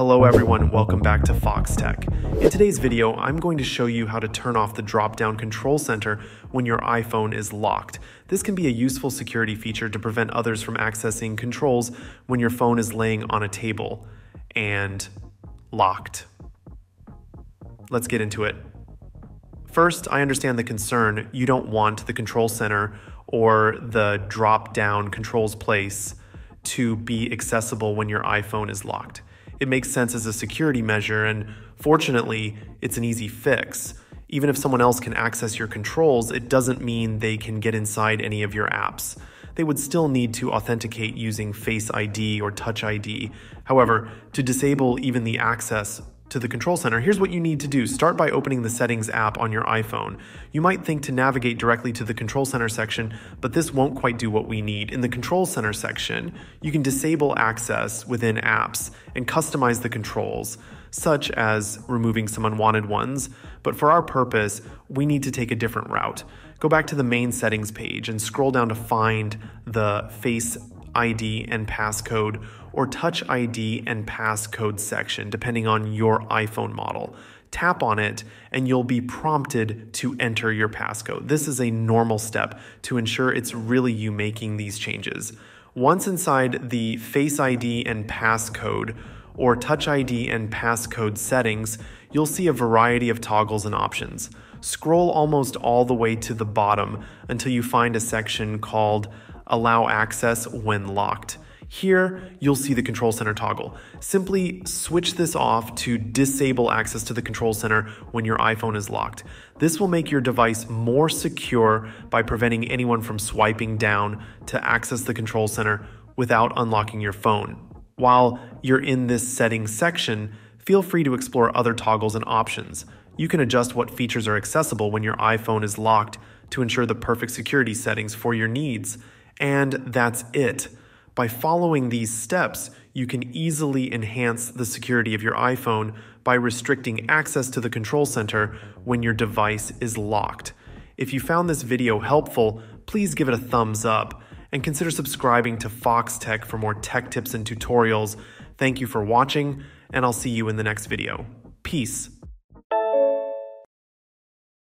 Hello everyone, welcome back to Foxtecc. In today's video, I'm going to show you how to turn off the drop-down control center when your iPhone is locked. This can be a useful security feature to prevent others from accessing controls when your phone is laying on a table and locked. Let's get into it. First, I understand the concern. You don't want the control center or the drop-down controls place to be accessible when your iPhone is locked. It makes sense as a security measure, and fortunately, it's an easy fix. Even if someone else can access your controls, it doesn't mean they can get inside any of your apps. They would still need to authenticate using Face ID or Touch ID. However, to disable even the access to the control center, here's what you need to do. Start by opening the Settings app on your iPhone. You might think to navigate directly to the control center section, but this won't quite do what we need. In the control center section, you can disable access within apps and customize the controls, such as removing some unwanted ones. But for our purpose, we need to take a different route. Go back to the main settings page and scroll down to find the Face ID and passcode or Touch ID and passcode section, depending on your iPhone model. Tap on it and you'll be prompted to enter your passcode. This is a normal step to ensure it's really you making these changes. Once inside the Face ID and passcode, or Touch ID and passcode settings, you'll see a variety of toggles and options. Scroll almost all the way to the bottom until you find a section called Allow Access When Locked. Here, you'll see the control center toggle. Simply switch this off to disable access to the control center when your iPhone is locked. This will make your device more secure by preventing anyone from swiping down to access the control center without unlocking your phone. While you're in this settings section, feel free to explore other toggles and options. You can adjust what features are accessible when your iPhone is locked to ensure the perfect security settings for your needs. And that's it. By following these steps, you can easily enhance the security of your iPhone by restricting access to the control center when your device is locked. If you found this video helpful, please give it a thumbs up and consider subscribing to Foxtecc for more tech tips and tutorials. Thank you for watching, and I'll see you in the next video. Peace.